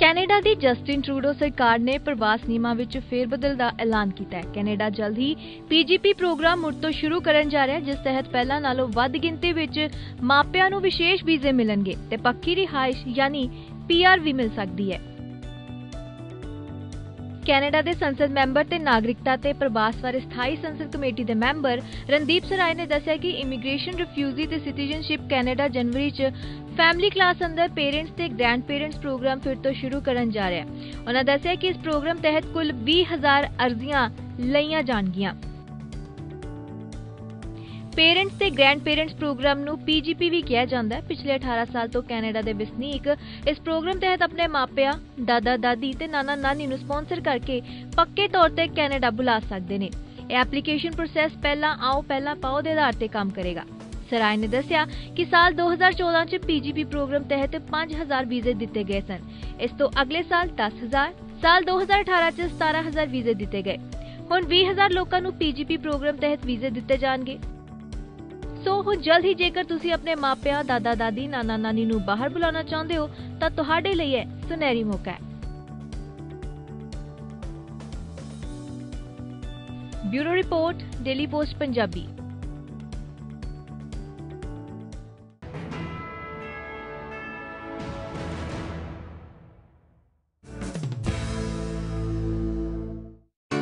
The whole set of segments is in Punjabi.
ਕੈਨੇਡਾ ਦੀ ਜਸਟਿਨ ਟਰੂਡੋ ਸਰਕਾਰ ਨੇ ਪ੍ਰਵਾਸ ਨਿਯਮਾਂ ਵਿੱਚ ਫੇਰਬਦਲ ਦਾ ਐਲਾਨ ਕੀਤਾ ਹੈ। ਕੈਨੇਡਾ ਜਲਦ ਹੀ ਪੀਜੀਪੀ ਪ੍ਰੋਗਰਾਮ ਮੁੜ ਤੋਂ ਸ਼ੁਰੂ ਕਰਨ ਜਾ ਰਿਹਾ ਹੈ, ਜਿਸ ਤਹਿਤ ਪਹਿਲਾਂ ਨਾਲੋਂ ਵੱਧ ਗਿਣਤੀ ਵਿੱਚ ਮਾਪਿਆਂ ਨੂੰ ਵਿਸ਼ੇਸ਼ ਵੀਜ਼ੇ ਮਿਲਣਗੇ ਤੇ ਪੱਕੀ ਰਿਹਾਇਸ਼ ਯਾਨੀ ਪੀਆਰ ਵੀ ਮਿਲ ਸਕਦੀ ਹੈ। ਕੈਨੇਡਾ ਦੇ ਸੰਸਦ ਮੈਂਬਰ ਤੇ ਨਾਗਰਿਕਤਾ ਤੇ ਪ੍ਰਵਾਸ ਬਾਰੇ ਸਥਾਈ ਸੰਸਦ ਕਮੇਟੀ ਦੇ ਮੈਂਬਰ ਰਣਦੀਪ ਸਰਾਏ ਨੇ ਦੱਸਿਆ ਕਿ ਇਮੀਗ੍ਰੇਸ਼ਨ ਰਿਫਿਊਜੀ ਤੇ ਸਿਟੀਜ਼ਨਸ਼ਿਪ ਕੈਨੇਡਾ ਜਨਵਰੀ 'ਚ ਫੈਮਿਲੀ ਕਲਾਸ ਅੰਦਰ ਪੇਰੈਂਟਸ ਤੇ ਗ੍ਰੈਂਡ ਪੇਰੈਂਟਸ ਪ੍ਰੋਗਰਾਮ ਫਿਰ ਤੋਂ ਸ਼ੁਰੂ ਕਰਨ ਜਾ ਰਿਹਾ ਹੈ। ਉਹਨਾਂ ਦੱਸਿਆ ਕਿ ਇਸ ਪ੍ਰੋਗਰਾਮ ਤਹਿਤ ਕੁੱਲ 20000 ਅਰਜ਼ੀਆਂ ਲਈਆਂ ਜਾਣਗੀਆਂ। ਪੇਰੈਂਟਸ ਤੇ ਗ੍ਰੈਂਡ ਪੇਰੈਂਟਸ ਪ੍ਰੋਗਰਾਮ ਨੂੰ ਪੀਜੀਪੀ ਵੀ ਕਿਹਾ ਜਾਂਦਾ ਹੈ। ਪਿਛਲੇ 18 ਸਾਲ ਤੋਂ ਕੈਨੇਡਾ ਦੇ ਵਸਨੀਕ ਇਸ ਪ੍ਰੋਗਰਾਮ ਤਹਿਤ ਆਪਣੇ ਮਾਪਿਆਂ, ਦਾਦਾ, ਦਾਦੀ ਤੇ ਨਾਨਾ, ਨਾਨੀ ਨੂੰ ਸਪਾਂਸਰ ਕਰਕੇ ਪੱਕੇ ਤੌਰ ਤੇ ਕੈਨੇਡਾ ਬੁਲਾ ਸਕਦੇ ਨੇ। ਇਹ ਐਪਲੀਕੇਸ਼ਨ ਪ੍ਰੋਸੈਸ ਪਹਿਲਾਂ ਆਓ, ਪਹਿਲਾਂ ਪਾਓ ਦੇ ਆਧਾਰ ਤੇ ਕੰਮ ਕਰੇਗਾ। ਸਰਾਏ ਨੇ ਦੱਸਿਆ ਕਿ ਸਾਲ 2014 ਚ ਪੀਜੀਪੀ ਪ੍ਰੋਗਰਾਮ ਤਹਿਤ 5000 ਵੀਜ਼ੇ ਦਿੱਤੇ ਗਏ ਸਨ। ਇਸ ਤੋਂ ਅਗਲੇ ਸਾਲ 10000 ਸਾਲ 2018 ਚ 17000 ਵੀਜ਼ੇ ਦਿੱਤੇ ਗਏ। ਹੁਣ 20000 ਲੋਕਾਂ ਨੂੰ ਪੀਜੀਪੀ ਪ੍ਰੋਗਰਾਮ ਤਹਿਤ ਵੀਜ਼ੇ ਦਿੱਤੇ ਜਾਣਗੇ। ਸੋ ਹੁਣ ਜਲਦ ਹੀ ਜੇਕਰ ਤੁਸੀਂ ਆਪਣੇ ਮਾਪਿਆਂ, ਦਾਦਾ, ਦਾਦੀ, ਨਾਨਾ, ਨਾਨੀ ਨੂੰ ਬਾਹਰ ਬੁਲਾਉਣਾ ਚਾਹੁੰਦੇ ਹੋ, ਤਾਂ ਤੁਹਾਡੇ ਲਈ ਇਹ ਸੁਨਹਿਰੀ ਮੌਕਾ ਹੈ। Bureau report, daily post, Punjabi.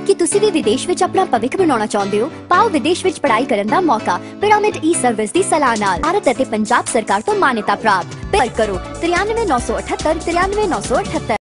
ਕੀ ਤੁਸੀਂ ਵੀ ਵਿਦੇਸ਼ ਵਿੱਚ ਆਪਣਾ ਭਵਿੱਖ ਬਣਾਉਣਾ ਚਾਹੁੰਦੇ ਹੋ, ਪਾਓ ਵਿਦੇਸ਼ ਵਿੱਚ ਪੜ੍ਹਾਈ ਕਰਨ ਦਾ ਮੌਕਾ। ਪਿਰਾਮਿਡ ਈ ਸਰਵਿਸ ਦੀ ਸਲਾਹ ਨਾਲ ਭਾਰਤ ਅਤੇ ਪੰਜਾਬ ਸਰਕਾਰ ਤੋਂ ਮਾਨਤਾ ਪ੍ਰਾਪਤ। ਪਰ ਕਰੋ 93978 93978